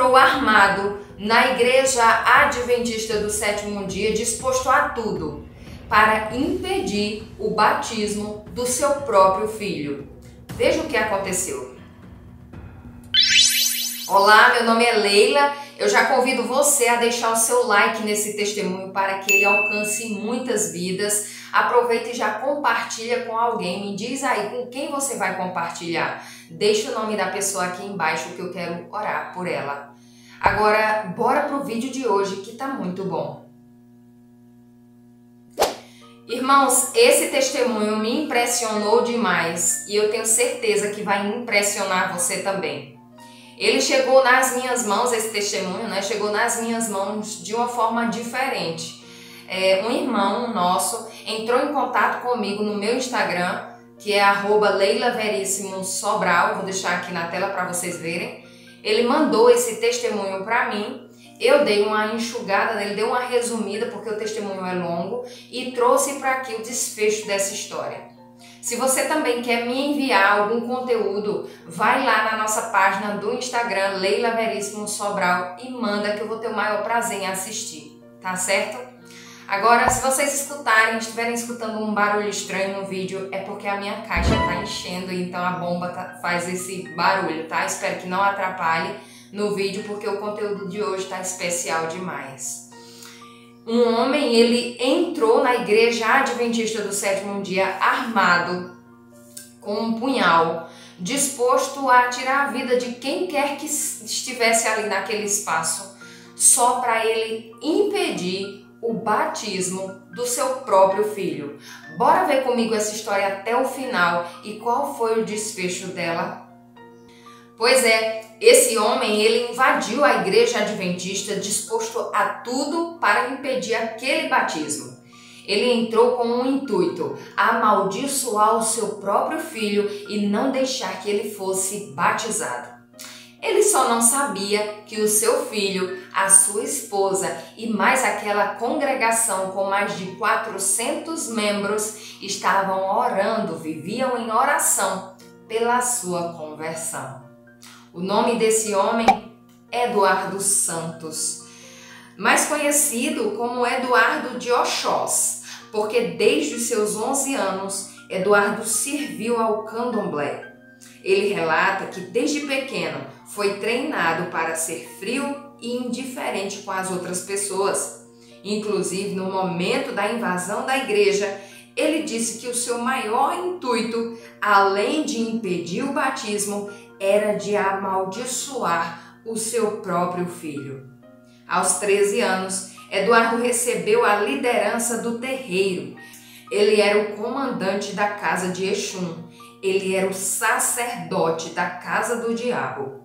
entrou armado na igreja adventista do sétimo dia, disposto a tudo para impedir o batismo do seu próprio filho. Veja o que aconteceu. Olá, meu nome é Leila. Eu já convido você a deixar o seu like nesse testemunho para que ele alcance muitas vidas. Aproveita e já compartilha com alguém. Me diz aí com quem você vai compartilhar. Deixa o nome da pessoa aqui embaixo que eu quero orar por ela. Agora, bora pro vídeo de hoje que tá muito bom. Irmãos, esse testemunho me impressionou demais e eu tenho certeza que vai impressionar você também. Ele chegou nas minhas mãos, esse testemunho, né? Chegou nas minhas mãos de uma forma diferente. É, um irmão nosso entrou em contato comigo no meu Instagram, que é @leilaverissimossobral. Vou deixar aqui na tela para vocês verem. Ele mandou esse testemunho para mim eu dei uma enxugada nele, dei uma resumida, porque o testemunho é longo, e trouxe para aqui o desfecho dessa história. Se você também quer me enviar algum conteúdo, vai lá na nossa página do Instagram, Leila Veríssimo Sobral, e manda que eu vou ter o maior prazer em assistir, tá certo? Agora, se vocês escutarem, estiverem escutando um barulho estranho no vídeo, é porque a minha caixa está enchendo, então a bomba tá, faz esse barulho, tá? Espero que não atrapalhe no vídeo porque o conteúdo de hoje está especial demais. Um homem, ele entrou na igreja adventista do sétimo dia armado com um punhal, disposto a tirar a vida de quem quer que estivesse ali naquele espaço, só para ele impedir o batismo do seu próprio filho. Bora ver comigo essa história até o final e qual foi o desfecho dela Pois é, esse homem ele invadiu a igreja adventista disposto a tudo para impedir aquele batismo. Ele entrou com um intuito: amaldiçoar o seu próprio filho e não deixar que ele fosse batizado. Ele só não sabia que o seu filho, a sua esposa e mais aquela congregação com mais de 400 membros estavam orando, viviam em oração pela sua conversão. O nome desse homem é Eduardo Santos, mais conhecido como Eduardo de Oxós, porque desde os seus 11 anos Eduardo serviu ao candomblé. Ele relata que desde pequeno foi treinado para ser frio e indiferente com as outras pessoas. Inclusive, no momento da invasão da igreja, ele disse que o seu maior intuito, além de impedir o batismo, era de amaldiçoar o seu próprio filho. Aos 13 anos, Eduardo recebeu a liderança do terreiro. Ele era o comandante da casa de Exum. Ele era o sacerdote da casa do diabo.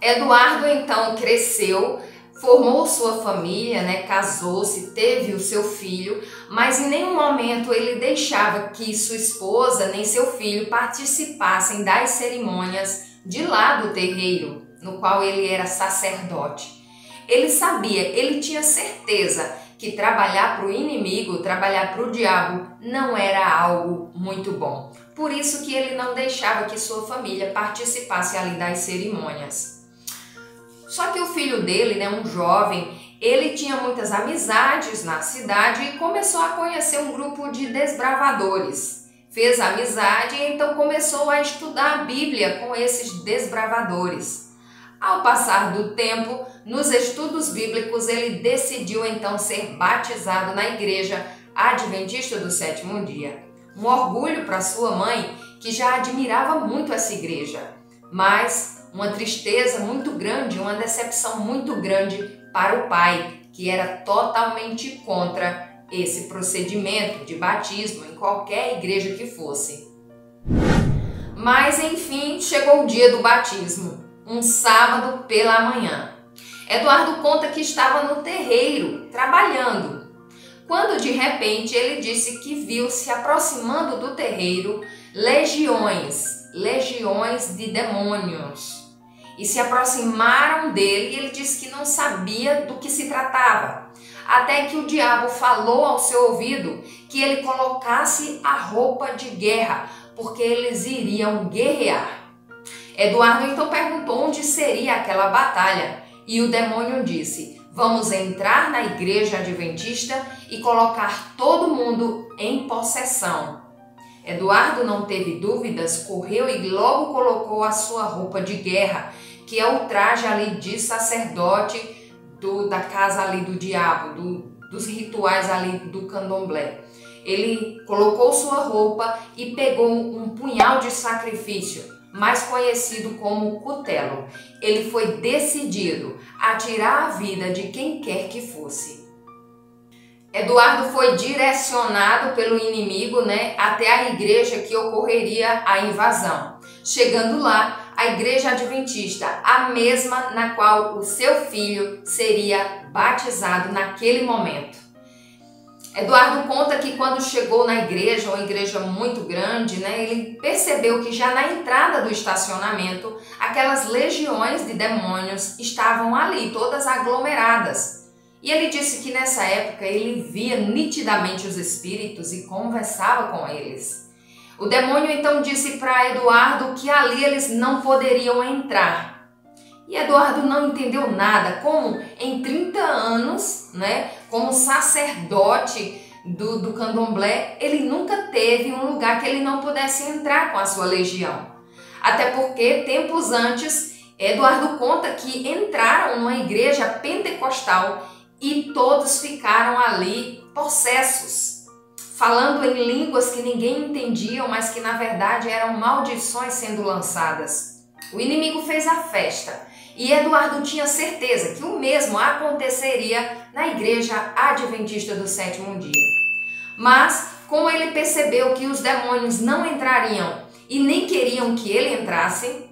Eduardo então cresceu formou sua família, né, casou-se, teve o seu filho, mas em nenhum momento ele deixava que sua esposa nem seu filho participassem das cerimônias de lá do terreiro, no qual ele era sacerdote. Ele sabia, ele tinha certeza que trabalhar para o inimigo, trabalhar para o diabo, não era algo muito bom. Por isso que ele não deixava que sua família participasse ali das cerimônias. Só que o filho dele, né, um jovem, ele tinha muitas amizades na cidade e começou a conhecer um grupo de desbravadores. Fez amizade e então começou a estudar a Bíblia com esses desbravadores. Ao passar do tempo, nos estudos bíblicos, ele decidiu então ser batizado na igreja Adventista do Sétimo Dia. Um orgulho para sua mãe, que já admirava muito essa igreja. Mas uma tristeza muito grande, uma decepção muito grande para o pai, que era totalmente contra esse procedimento de batismo em qualquer igreja que fosse. Mas enfim, chegou o dia do batismo, um sábado pela manhã. Eduardo conta que estava no terreiro trabalhando, quando de repente ele disse que viu se aproximando do terreiro legiões, legiões de demônios e se aproximaram dele e ele disse que não sabia do que se tratava. Até que o diabo falou ao seu ouvido que ele colocasse a roupa de guerra, porque eles iriam guerrear. Eduardo então perguntou onde seria aquela batalha e o demônio disse: Vamos entrar na igreja adventista e colocar todo mundo em possessão. Eduardo não teve dúvidas, correu e logo colocou a sua roupa de guerra, que é o traje ali de sacerdote do, da casa ali do diabo, do, dos rituais ali do candomblé. Ele colocou sua roupa e pegou um punhal de sacrifício, mais conhecido como cutelo. Ele foi decidido a tirar a vida de quem quer que fosse. Eduardo foi direcionado pelo inimigo né, até a igreja que ocorreria a invasão. Chegando lá, a igreja adventista, a mesma na qual o seu filho seria batizado naquele momento. Eduardo conta que quando chegou na igreja, uma igreja muito grande, né, ele percebeu que já na entrada do estacionamento, aquelas legiões de demônios estavam ali, todas aglomeradas. E ele disse que nessa época ele via nitidamente os espíritos e conversava com eles. O demônio então disse para Eduardo que ali eles não poderiam entrar. E Eduardo não entendeu nada, como em 30 anos, né, como sacerdote do, do candomblé, ele nunca teve um lugar que ele não pudesse entrar com a sua legião. Até porque, tempos antes, Eduardo conta que entraram numa igreja pentecostal e todos ficaram ali possessos, falando em línguas que ninguém entendia, mas que na verdade eram maldições sendo lançadas. O inimigo fez a festa e Eduardo tinha certeza que o mesmo aconteceria na igreja adventista do sétimo dia. Mas, como ele percebeu que os demônios não entrariam e nem queriam que ele entrasse,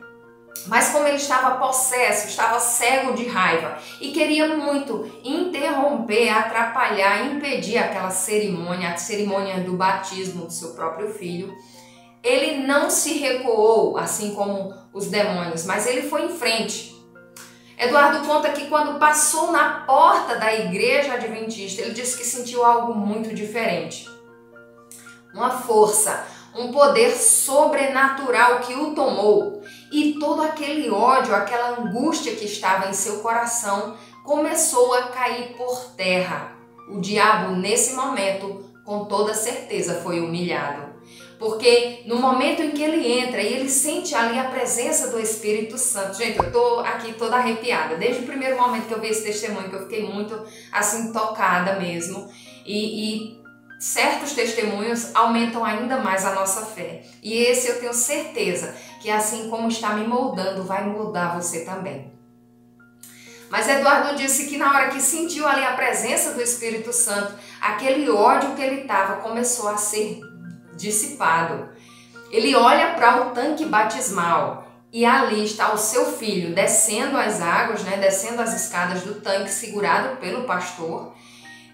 mas como ele estava possesso, estava cego de raiva e queria muito interromper, atrapalhar, impedir aquela cerimônia, a cerimônia do batismo do seu próprio filho, ele não se recuou, assim como os demônios, mas ele foi em frente. Eduardo conta que quando passou na porta da igreja adventista, ele disse que sentiu algo muito diferente. Uma força, um poder sobrenatural que o tomou e todo aquele ódio, aquela angústia que estava em seu coração começou a cair por terra. O diabo, nesse momento, com toda certeza, foi humilhado. Porque no momento em que ele entra e ele sente ali a presença do Espírito Santo, gente, eu tô aqui toda arrepiada. Desde o primeiro momento que eu vi esse testemunho, que eu fiquei muito assim tocada mesmo. E, e certos testemunhos aumentam ainda mais a nossa fé. E esse eu tenho certeza que assim como está me moldando, vai moldar você também. Mas Eduardo disse que na hora que sentiu ali a presença do Espírito Santo, aquele ódio que ele estava começou a ser dissipado. Ele olha para o tanque batismal e ali está o seu filho descendo as águas, né, descendo as escadas do tanque segurado pelo pastor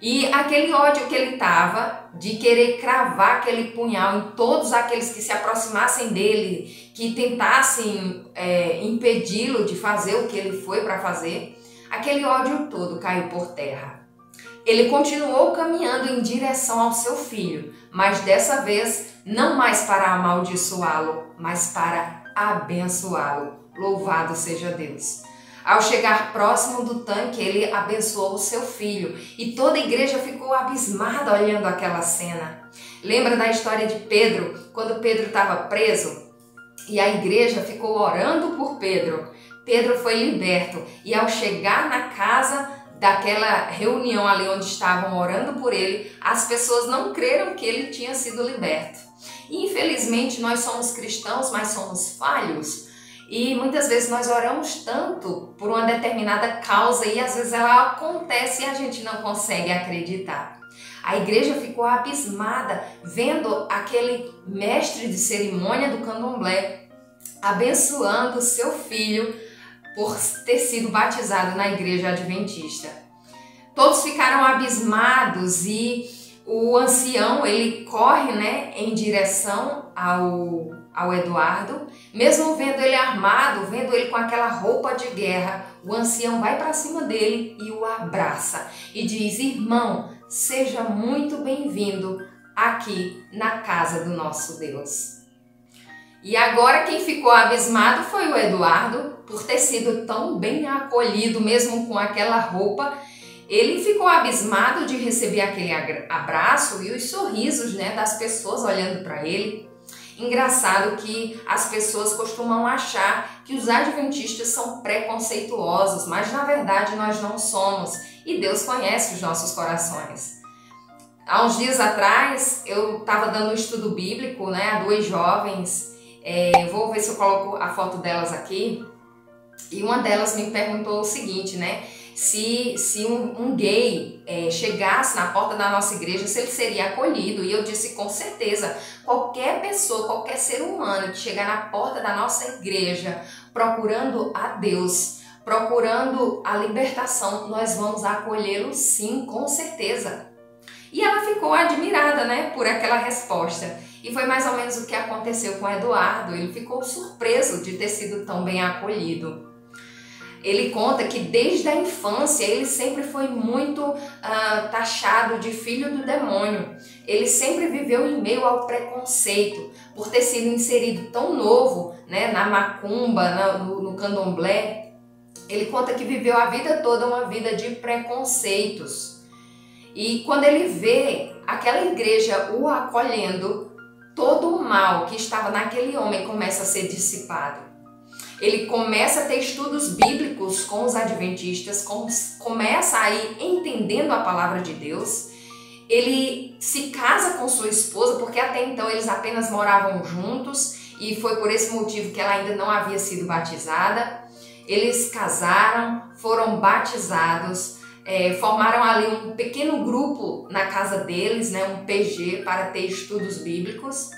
e aquele ódio que ele tava de querer cravar aquele punhal em todos aqueles que se aproximassem dele, que tentassem é, impedi-lo de fazer o que ele foi para fazer, aquele ódio todo caiu por terra. Ele continuou caminhando em direção ao seu filho, mas dessa vez não mais para amaldiçoá-lo, mas para abençoá-lo. Louvado seja Deus. Ao chegar próximo do tanque, ele abençoou o seu filho e toda a igreja ficou abismada olhando aquela cena. Lembra da história de Pedro, quando Pedro estava preso e a igreja ficou orando por Pedro? Pedro foi liberto e ao chegar na casa daquela reunião ali onde estavam orando por ele, as pessoas não creram que ele tinha sido liberto. Infelizmente, nós somos cristãos, mas somos falhos. E muitas vezes nós oramos tanto por uma determinada causa e às vezes ela acontece e a gente não consegue acreditar. A igreja ficou abismada vendo aquele mestre de cerimônia do candomblé abençoando seu filho por ter sido batizado na igreja adventista. Todos ficaram abismados e o ancião ele corre né, em direção ao, ao Eduardo, mesmo vendo ele armado, vendo ele com aquela roupa de guerra, o ancião vai para cima dele e o abraça e diz: Irmão, seja muito bem-vindo aqui na casa do nosso Deus. E agora quem ficou abismado foi o Eduardo, por ter sido tão bem acolhido, mesmo com aquela roupa. Ele ficou abismado de receber aquele abraço e os sorrisos né, das pessoas olhando para ele. Engraçado que as pessoas costumam achar que os adventistas são preconceituosos, mas na verdade nós não somos e Deus conhece os nossos corações. Há uns dias atrás eu estava dando um estudo bíblico né, a duas jovens é, vou ver se eu coloco a foto delas aqui. E uma delas me perguntou o seguinte, né? Se, se um, um gay é, chegasse na porta da nossa igreja, se ele seria acolhido. E eu disse com certeza, qualquer pessoa, qualquer ser humano que chegar na porta da nossa igreja procurando a Deus, procurando a libertação, nós vamos acolhê-lo sim, com certeza. E ela ficou admirada, né, por aquela resposta. E foi mais ou menos o que aconteceu com Eduardo. Ele ficou surpreso de ter sido tão bem acolhido. Ele conta que desde a infância ele sempre foi muito uh, taxado de filho do demônio. Ele sempre viveu em meio ao preconceito por ter sido inserido tão novo né, na macumba, na, no, no candomblé. Ele conta que viveu a vida toda uma vida de preconceitos. E quando ele vê aquela igreja o acolhendo, todo o mal que estava naquele homem começa a ser dissipado. Ele começa a ter estudos bíblicos com os adventistas, começa a ir entendendo a palavra de Deus. Ele se casa com sua esposa, porque até então eles apenas moravam juntos e foi por esse motivo que ela ainda não havia sido batizada. Eles casaram, foram batizados, é, formaram ali um pequeno grupo na casa deles, né, um PG, para ter estudos bíblicos.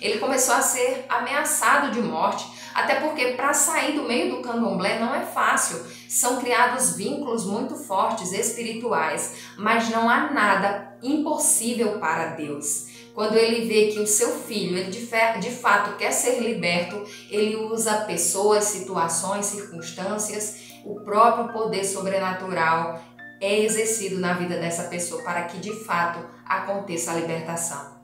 Ele começou a ser ameaçado de morte, até porque para sair do meio do candomblé não é fácil. São criados vínculos muito fortes espirituais, mas não há nada impossível para Deus. Quando ele vê que o seu filho, ele de, de fato quer ser liberto, ele usa pessoas, situações, circunstâncias o próprio poder sobrenatural é exercido na vida dessa pessoa para que de fato aconteça a libertação.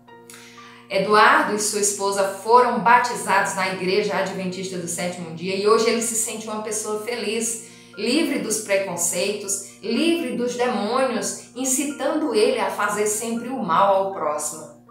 Eduardo e sua esposa foram batizados na igreja adventista do sétimo dia e hoje ele se sente uma pessoa feliz, livre dos preconceitos, livre dos demônios, incitando ele a fazer sempre o mal ao próximo.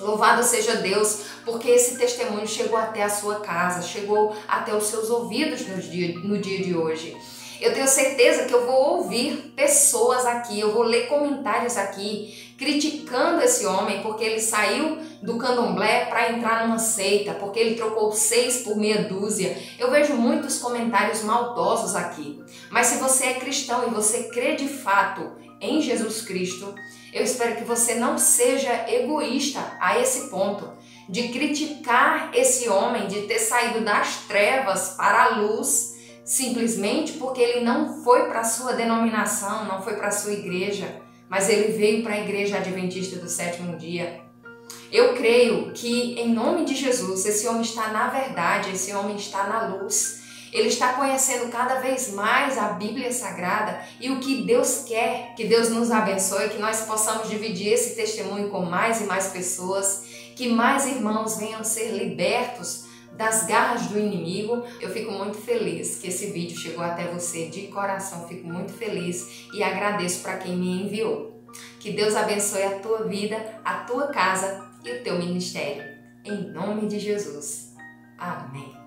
Louvado seja Deus, porque esse testemunho chegou até a sua casa, chegou até os seus ouvidos no dia, no dia de hoje. Eu tenho certeza que eu vou ouvir pessoas aqui, eu vou ler comentários aqui criticando esse homem porque ele saiu do candomblé para entrar numa seita, porque ele trocou seis por meia dúzia. Eu vejo muitos comentários maldosos aqui. Mas se você é cristão e você crê de fato em Jesus Cristo, eu espero que você não seja egoísta a esse ponto de criticar esse homem de ter saído das trevas para a luz simplesmente porque ele não foi para sua denominação, não foi para sua igreja, mas ele veio para a igreja adventista do sétimo dia. Eu creio que em nome de Jesus esse homem está na verdade, esse homem está na luz. Ele está conhecendo cada vez mais a Bíblia Sagrada e o que Deus quer, que Deus nos abençoe, que nós possamos dividir esse testemunho com mais e mais pessoas, que mais irmãos venham ser libertos das garras do inimigo. Eu fico muito feliz que esse vídeo chegou até você de coração, fico muito feliz e agradeço para quem me enviou. Que Deus abençoe a tua vida, a tua casa e o teu ministério. Em nome de Jesus. Amém.